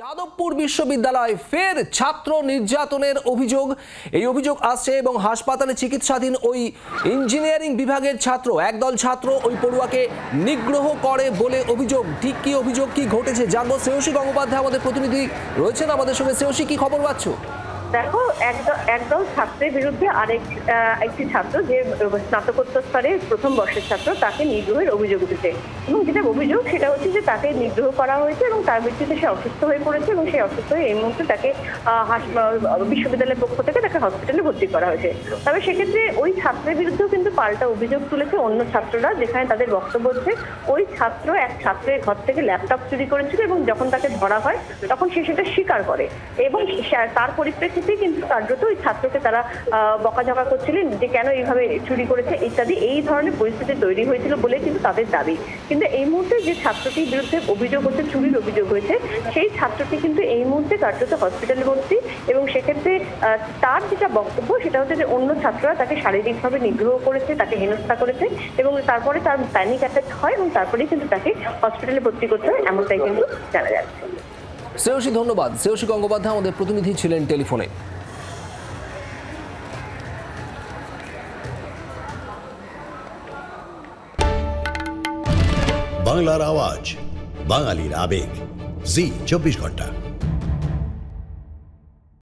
যাদবপুর বিশ্ববিদ্যালয় ফের ছাত্র নির্যাতনের অভিযোগ। এই অভিযোগ আসছে এবং হাসপাতালে চিকিৎসাধীন ওই ইঞ্জিনিয়ারিং বিভাগের ছাত্র, একদল ছাত্র ওই পড়ুয়াকে নিগ্রহ করে বলে অভিযোগ। ঠিক কি অভিযোগ, কি ঘটেছে, জানব। শ্রেয়সী গঙ্গোপাধ্যায় আমাদের প্রতিনিধি রয়েছেন আমাদের সঙ্গে। শ্রেয়সী, কি খবর পাচ্ছ? দেখো, একদল ছাত্রের বিরুদ্ধে আরেক একটি ছাত্র যে স্নাতকোত্তর স্তরে প্রথম বর্ষের ছাত্র, তাকে নিগ্রহের অভিযোগ উঠেছে। এবং যেটা অভিযোগ, সেটা হচ্ছে যে তাকে নিগ্রহ করা হয়েছে এবং তার ভিত্তিতে সে অসুস্থ হয়ে পড়েছে এবং সেই অসুস্থ হয়ে এই মুহূর্তে তাকে বিশ্ববিদ্যালয়ের পক্ষ থেকে তাকে হসপিটালে ভর্তি করা হয়েছে। তবে সেক্ষেত্রে ওই ছাত্রের বিরুদ্ধেও কিন্তু পাল্টা অভিযোগ তুলেছে অন্য ছাত্ররা, যেখানে তাদের বক্তব্য হচ্ছে, ওই ছাত্র এক ছাত্রের ঘর থেকে ল্যাপটপ চুরি করেছিল এবং যখন তাকে ধরা হয়, তখন সে সেটা স্বীকার করে। এবং তার পরিপ্রেক্ষিতে কিন্তু কার্যত ওই ছাত্রকে তারা বকাঝকা করছিলেন যে কেন এইভাবে চুরি করেছে ইত্যাদি। এই ধরনের পরিস্থিতি তৈরি হয়েছিল বলে কিন্তু তাদের দাবি। কিন্তু এই মুহূর্তে যে ছাত্রটির বিরুদ্ধে অভিযোগ হচ্ছে চুরির অভিযোগ হয়েছে, সেই ছাত্রটি কিন্তু এই মুহূর্তে কার্যত হসপিটালে ভর্তি এবং সেক্ষেত্রে তার যেটা বক্তব্য সেটা হচ্ছে যে অন্য ছাত্ররা তাকে শারীরিকভাবে নিগ্রহ করেছে, তাকে হেনস্থা করেছে এবং তারপরে তার প্যানিক অ্যাটাক হয় এবং তারপরেই কিন্তু তাকে হসপিটালে ভর্তি করতে হয়, এমনটাই কিন্তু জানা যাচ্ছে। শ্রেয়সী, ধন্যবাদ। শ্রেয়সী গঙ্গোপাধ্যায় আমাদের প্রতিনিধি ছিলেন টেলিফোনে। বাংলার আওয়াজ, বাঙালির আবেগ। জি, চব্বিশ ঘণ্টা।